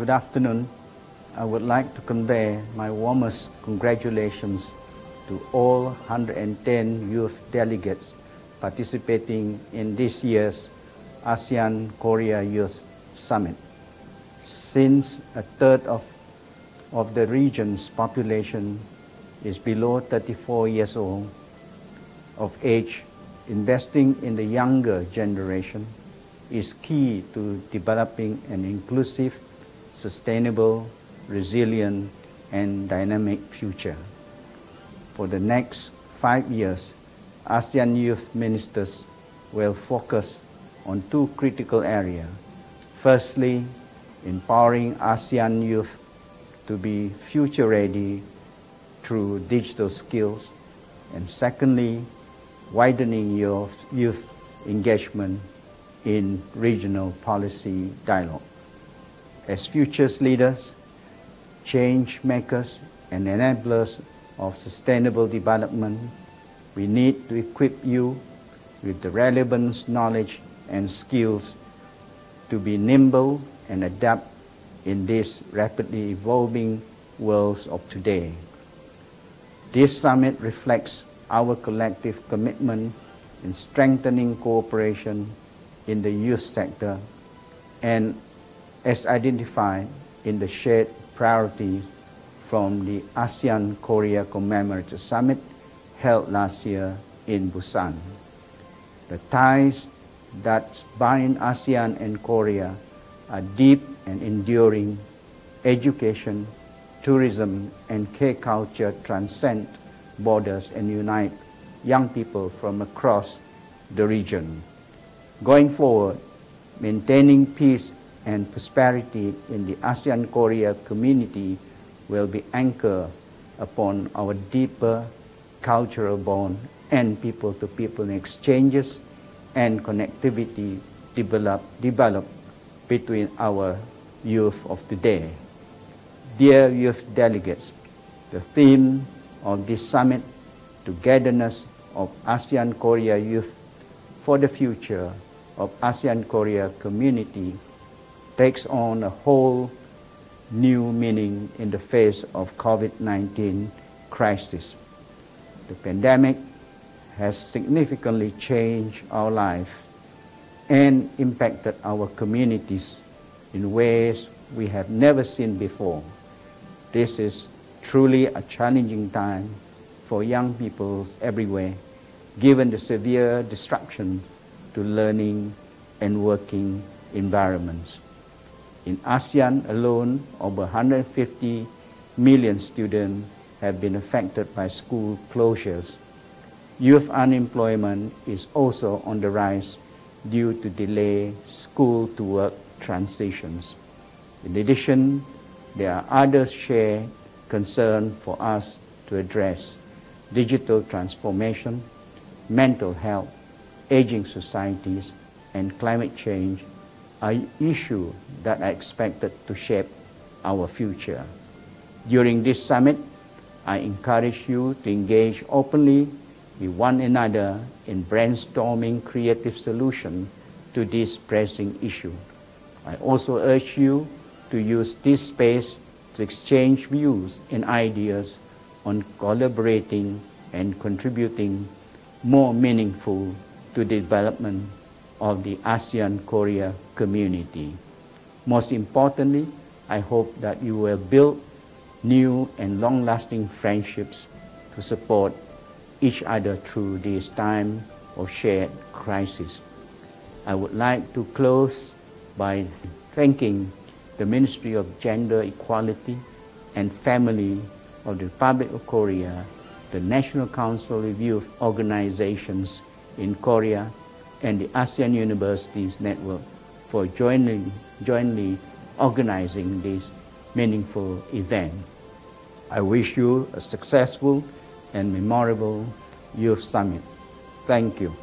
Good afternoon. I would like to convey my warmest congratulations to all 110 youth delegates participating in this year's ASEAN Korea Youth Summit. Since a third of, of the region's population is below 34 years old of age, investing in the younger generation is key to developing an inclusive, sustainable, resilient, and dynamic future. For the next five years, ASEAN youth ministers will focus on two critical areas. Firstly, empowering ASEAN youth to be future ready through digital skills, and secondly, widening youth, youth engagement in regional policy dialogue. As futures leaders, change makers, and enablers of sustainable development, we need to equip you with the relevant knowledge and skills to be nimble and adapt in this rapidly evolving world of today. This summit reflects our collective commitment in strengthening cooperation in the youth sector and as identified in the shared priority from the ASEAN Korea Commemorative Summit held last year in Busan. The ties that bind ASEAN and Korea are deep and enduring. Education, tourism, and K-culture transcend borders and unite young people from across the region. Going forward, maintaining peace and prosperity in the ASEAN Korea community will be anchored upon our deeper cultural bond and people to people exchanges and connectivity develop, develop between our youth of today. Dear youth delegates, the theme of this summit, Togetherness of ASEAN Korea Youth for the Future of ASEAN Korea Community, takes on a whole new meaning in the face of COVID-19 crisis. The pandemic has significantly changed our life and impacted our communities in ways we have never seen before. This is truly a challenging time for young people everywhere, given the severe disruption to learning and working environments. In ASEAN alone, over 150 million students have been affected by school closures. Youth unemployment is also on the rise due to delayed school to work transitions. In addition, there are other shared concerns for us to address digital transformation, mental health, aging societies, and climate change are issue that are expected to shape our future. During this summit, I encourage you to engage openly with one another in brainstorming creative solutions to this pressing issue. I also urge you to use this space to exchange views and ideas on collaborating and contributing more meaningful to the development of the ASEAN Korea community. Most importantly, I hope that you will build new and long-lasting friendships to support each other through this time of shared crisis. I would like to close by thanking the Ministry of Gender Equality and Family of the Republic of Korea, the National Council of Youth Organizations in Korea, and the ASEAN Universities Network for jointly, jointly organizing this meaningful event. I wish you a successful and memorable Youth Summit. Thank you.